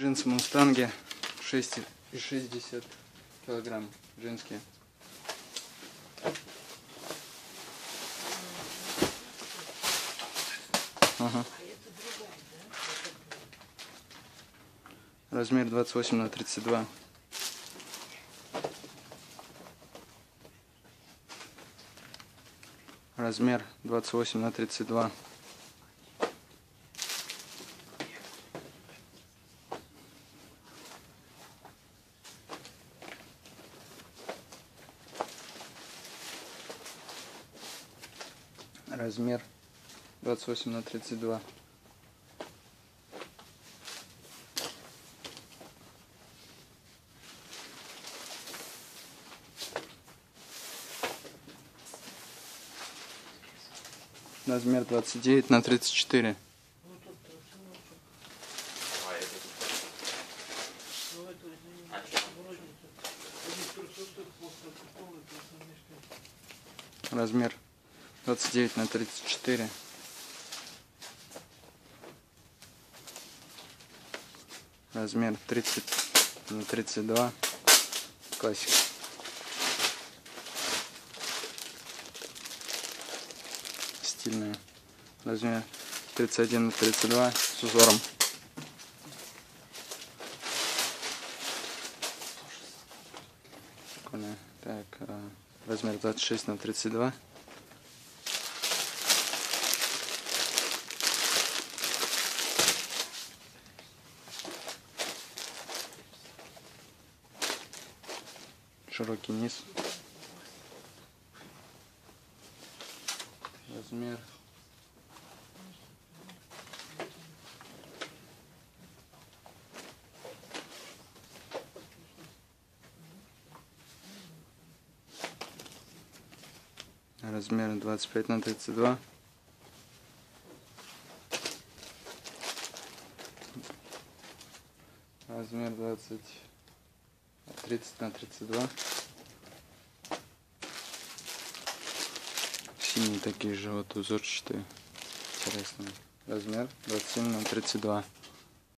Джинсы Мустанги 6,60 килограмм женские. Ага. Размер 28 на 32. Размер 28 на 32. Размер 28 на 32. Размер 29 на 34. Размер 29 на 34. Размер 30 на 32. Классика. Стильная. Размер 31 на 32 с узором. Так, а, размер 26 на 32. Широкий низ. Размер. Размер 25 на 32. Размер 20 30 на 32. Синие такие же вот узорчатые. Интересные. Размер 27 на 32.